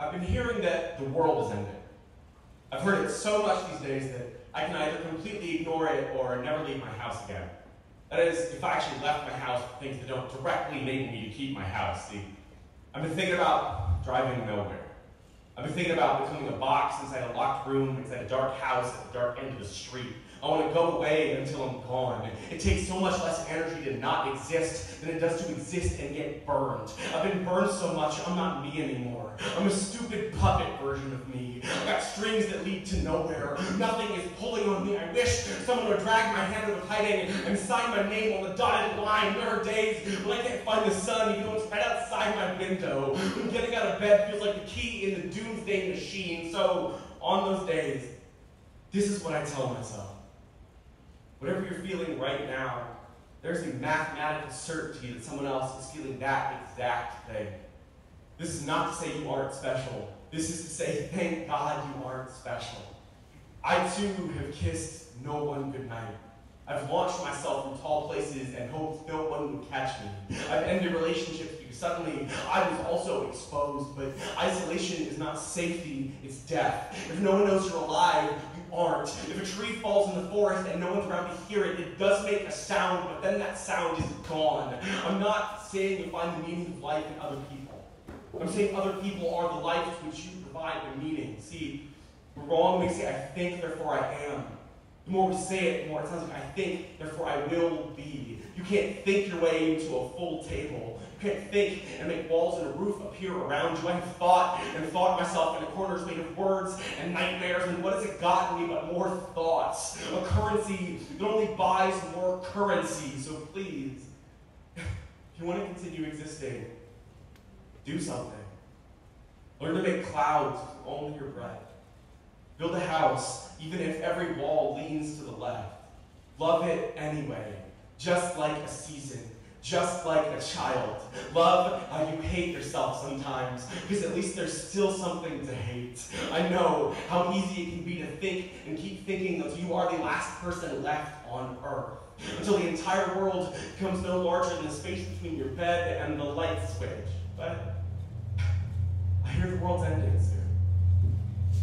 I've been hearing that the world is ending. I've heard it so much these days that I can either completely ignore it or never leave my house again. That is, if I actually left my house for things that don't directly enable me to keep my house. See, I've been thinking about driving nowhere. I've been thinking about becoming a box inside a locked room, inside a dark house at the dark end of the street. I want to go away until I'm gone. It takes so much less energy to not exist than it does to exist and get burned. I've been burned so much, I'm not me anymore. I'm a stupid puppet version of me. I've got strings that lead to nowhere. Nothing is pulling on me. I wish someone would drag my hand out of hiding and sign my name on the dotted line. There are days when I can't find the sun even though it's right outside my window. When getting out of bed feels like the key in the doomsday machine. So, on those days, this is what I tell myself. Whatever you're feeling right now, there's a mathematical certainty that someone else is feeling that exact thing. This is not to say you aren't special. This is to say, thank God you aren't special. I too have kissed no one goodnight. I've launched myself from tall places and hoped no one would catch me. I've ended relationships because suddenly I was also exposed, but isolation is not safety, it's death. If no one knows you're alive, aren't. If a tree falls in the forest and no one's around to hear it, it does make a sound, but then that sound is gone. I'm not saying you find the meaning of life in other people. I'm saying other people are the life to which you provide the meaning. See, we're wrong we say, I think, therefore I am. The more we say it, the more it sounds like I think, therefore I will be. You can't think your way into a full table. You can't think and make walls and a roof appear around you. I have thought and thought myself in the corners made of words and nightmares, and what has it gotten me but more thoughts? A currency that only buys more currency. So please, if you want to continue existing, do something. Learn to make clouds with only your breath. Build a house, even if every wall leans to the left. Love it anyway, just like a season, just like a child. Love how you hate yourself sometimes, because at least there's still something to hate. I know how easy it can be to think and keep thinking that you are the last person left on earth. Until the entire world becomes no larger than the space between your bed and the light switch. But I hear the world's ending soon.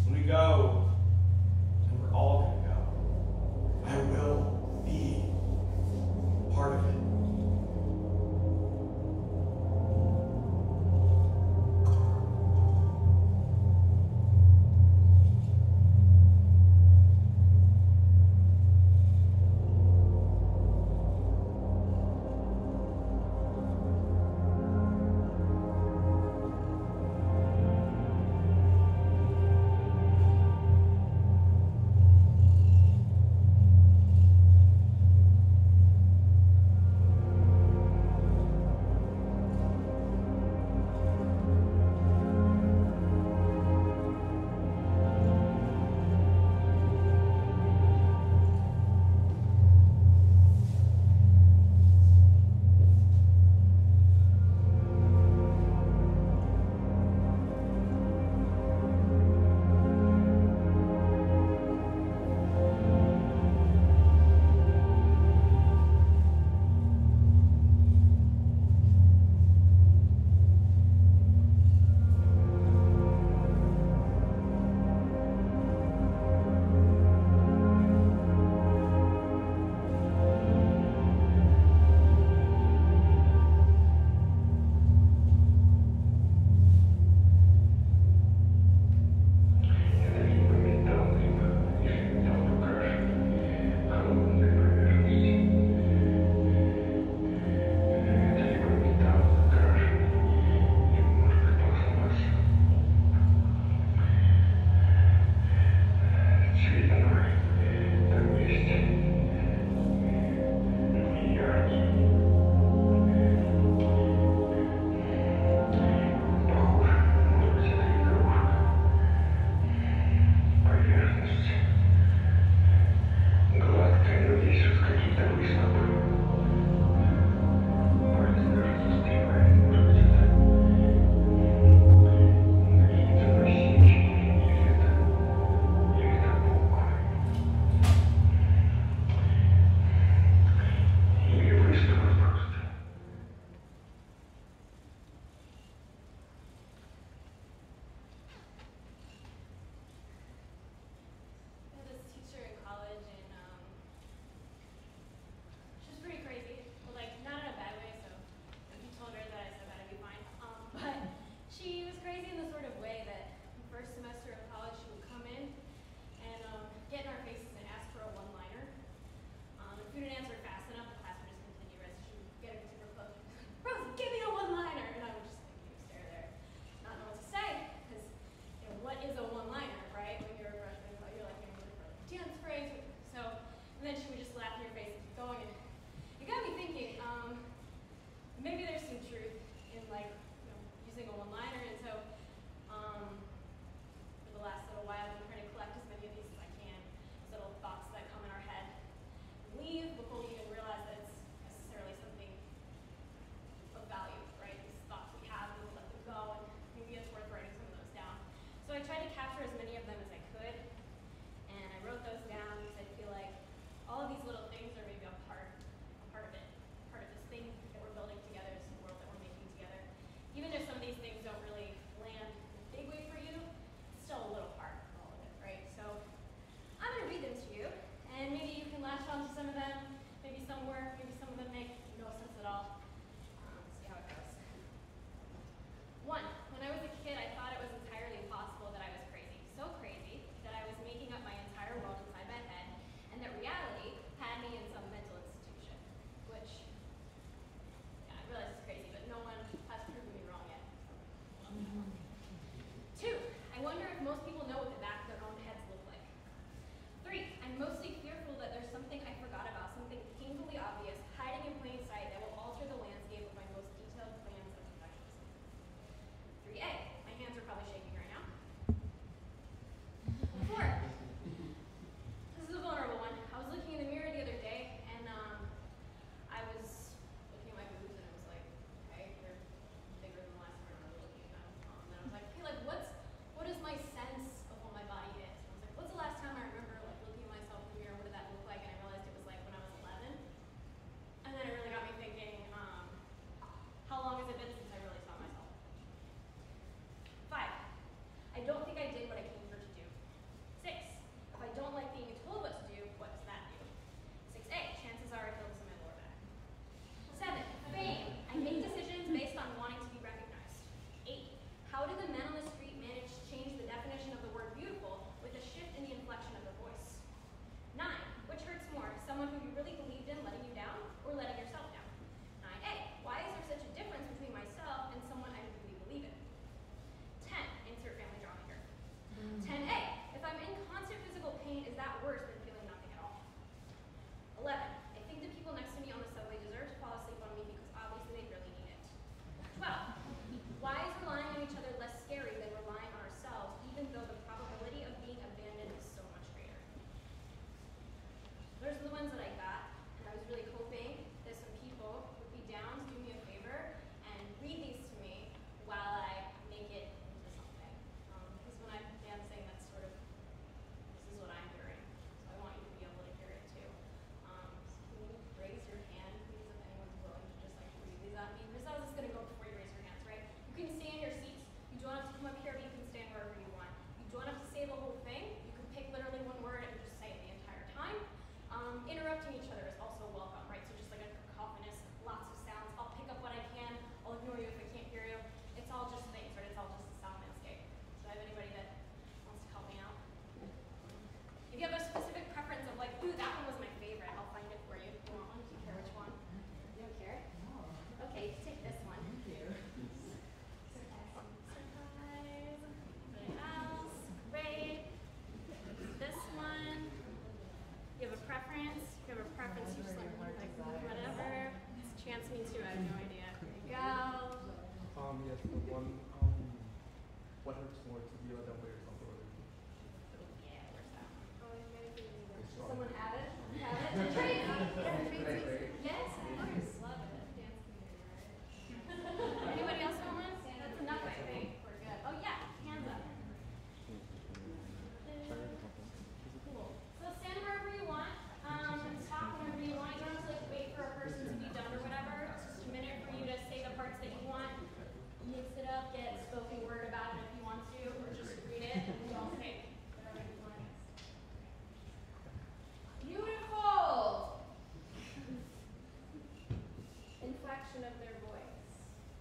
When we go, and we're all gonna go, I will be part of it.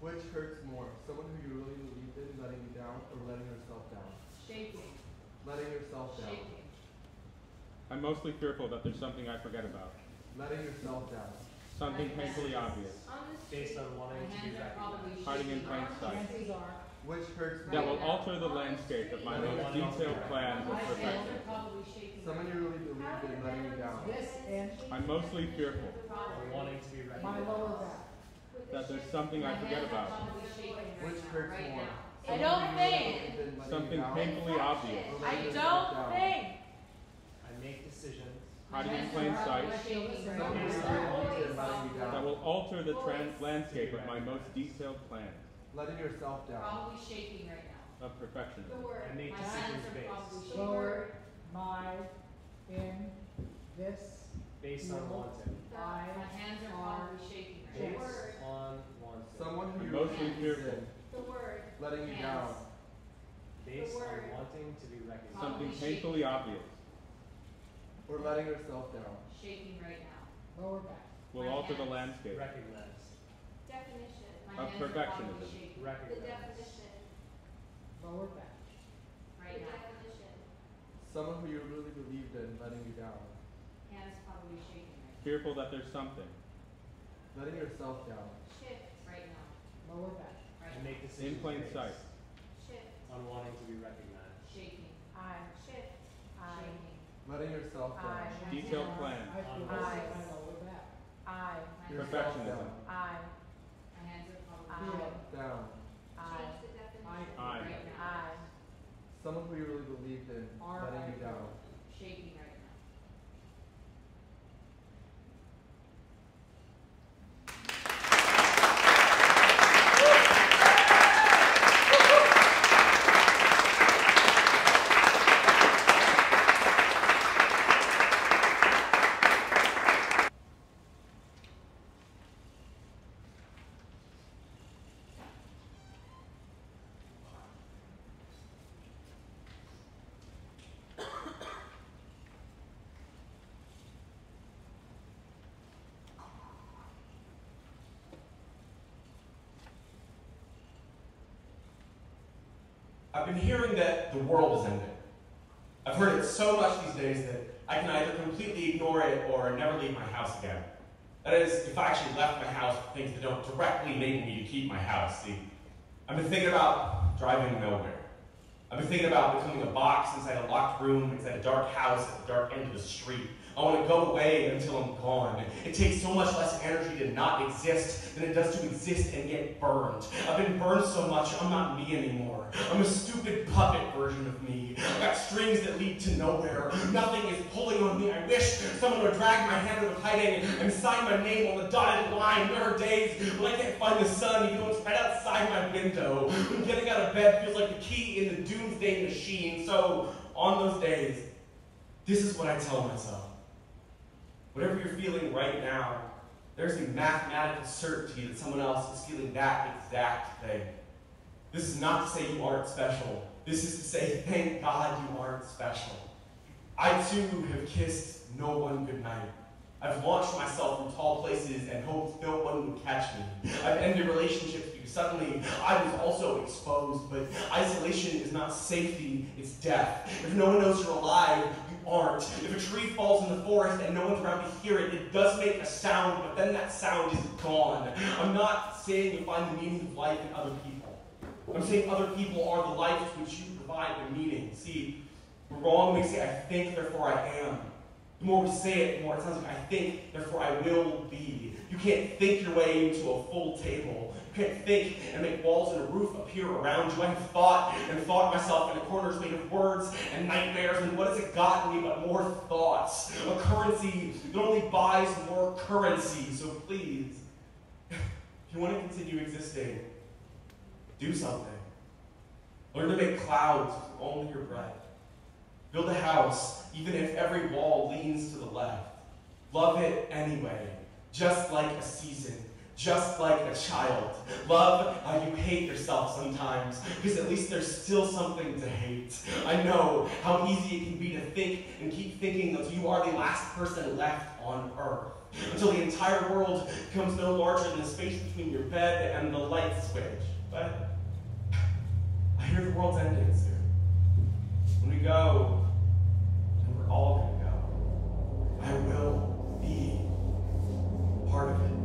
Which hurts more? Someone who you really believed in letting you down or letting yourself down? Shaking. Letting yourself down. Shaking. I'm mostly fearful that there's something I forget about. Letting yourself down. Something painfully obvious. Based on wanting to be hands recognized. Hiding in plain sight. Which hurts That will alter the landscape of my most detailed plans of perfection. are probably shaking. Someone you really believed in letting you down. I'm mostly fearful Or wanting to be my lower back. That there's something I forget about. probably shaking right Which hurts more? I don't who you really think. believed in letting you Something painfully obvious. I don't think. I make decisions Hiding in plain sight. probably shaking right Someone who you Based now. really believed in letting you That will alter the trans- landscape of my most detailed plan. Letting yourself down. Probably shaking right now. of perfectionism. I make My decisions hands are based, probably Lower, my, in, this, based on wanting. I, My hands are probably shaking right now. Based on wanting. Someone who you I'm mostly believed fearful. in The word. letting you Hands. down. Based on word. wanting to be recognized. Something Probably painfully obvious Or letting yourself down. Shaking right now. lower back. will My alter the hands. landscape Recognize. Definition. My Of hands are perfectionism. probably shaking The Recognize. definition. Lower back. right now. definition. Someone who you really believed in letting you down. Hands probably shaking right fearful that there's something Letting yourself down. Shift. Right now. Lower back. Right I now. make decisions in plain based sight. Shift. on wanting to be recognized. Shaking. I, Shift. I, Shaking. Letting yourself down. I. Detailed plan. I feel I. this in lower back. I, Yourself Perfectionism. down. I, My hands are probably I. Down. I, Change the definition. I. right now. I, Someone who you really believed in R. letting you down. Shaking right now. I've been hearing that the world is ending. I've heard it so much these days that I can either completely ignore it or never leave my house again. That is, if I actually left my house for things that don't directly enable me to keep my house. See, I've been thinking about driving nowhere. I've been thinking about becoming a box inside a locked room, inside a dark house at the dark end of the street. I want to go away until I'm gone. It takes so much less energy to not exist than it does to exist and get burned. I've been burned so much, I'm not me anymore. I'm a stupid puppet version of me. I've got strings that lead to nowhere. Nothing is pulling on me. I wish someone would drag my hand out of hiding and sign my name on the dotted line. There are days when I can't find the sun even though it's right outside my window. When getting out of bed feels like the key in the doomsday machine. So, on those days, this is what I tell myself. Whatever you're feeling right now, there's a mathematical certainty that someone else is feeling that exact thing. This is not to say you aren't special. This is to say, thank God you aren't special. I too have kissed no one goodnight. I've launched myself from tall places and hoped no one would catch me. I've ended relationships because suddenly I was also exposed, but isolation is not safety, it's death. If no one knows you're alive, you aren't. If a tree falls in the forest and no one's around to hear it, it does make a sound, but then that sound is gone. I'm not saying you find the meaning of life in other people. I'm saying other people are the life which you provide the meaning. See, we're wrong when we say, I think, therefore I am. The more we say it, the more it sounds like I think, therefore I will be. You can't think your way into a full table. Can't think and make walls and a roof appear around you. I have thought and thought myself in corners made of words and nightmares, and what has it gotten me but more thoughts? A currency that only buys more currency. So please, if you want to continue existing, do something. Learn to make clouds with only your breath. Build a house, even if every wall leans to the left. Love it anyway, just like a season, just like a child. Love how you hate yourself sometimes, because at least there's still something to hate. I know how easy it can be to think and keep thinking until you are the last person left on earth. Until the entire world becomes no larger than the space between your bed and the light switch. But I hear the world's ending soon. When we go, and we're all gonna go, I will be part of it.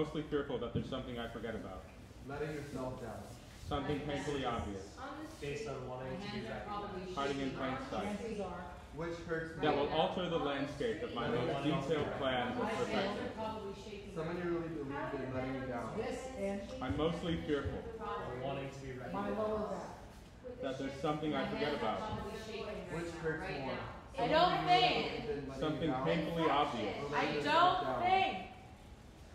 Mostly fearful that there's something I forget about. Letting yourself down. Something painfully obvious. Based on wanting to be hands recognized. Hiding in plain sight. Which hurts That will alter the landscape of my most detailed plans of perfection. are probably shaking. Someone you really believed in letting you down. this and I'm mostly fearful On wanting to be my recognized. lower back. that there's something I forget about. hands are probably shaking right Which hurts more? I don't who you really think. believed in letting you Something painfully obvious. I don't think.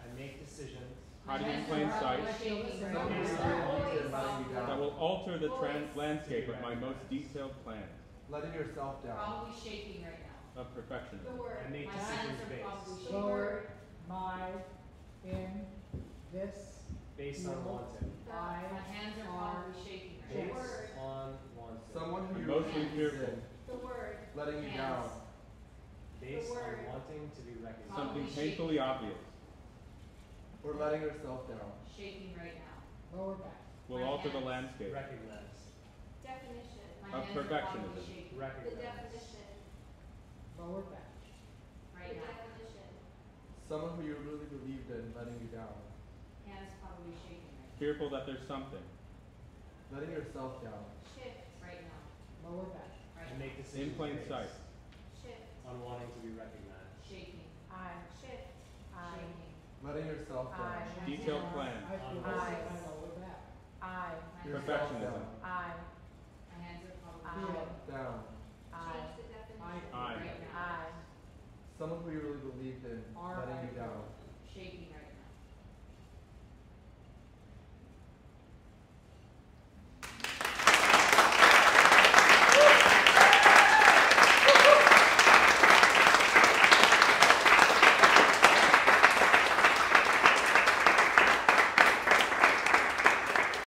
I make decisions My Hiding in plain sight. probably shaking right Someone who you now. really believed in letting you That will alter the trans landscape of my most detailed plans Letting yourself down. Probably shaking right now. of perfection. The word. I make My decisions hands are probably shaking. Lower, my, in, this, based on No. wanting. I, My hands are probably shaking right now. Based word. on wanting. Someone who you Mostly really fearful. The word. letting you down. Based on wanting to be recognized. Something painfully obvious Or letting yourself down. Shaking right now. lower back. will My alter the hands. landscape. Recognize. Definition. My Of hands are probably perfectionism. shaking The Recognize. definition. Lower back. The right now. definition. Someone who you really believed in letting you down. Hands probably shaking right Fearful that there's something. Letting yourself down. Shift. now. Right now. Lower back. Right I now. make decisions plain based sight. Shift. on wanting to be recognized. Shaking. I, Shift. I, Shaking. Letting yourself down. I. Detailed plan. I feel I. this in my lower back. I, My Yourself Perfectionism. down. I, My hands are probably I. Down. I, Change the definition. I. right now. I, Someone who you really believed in R, letting you down.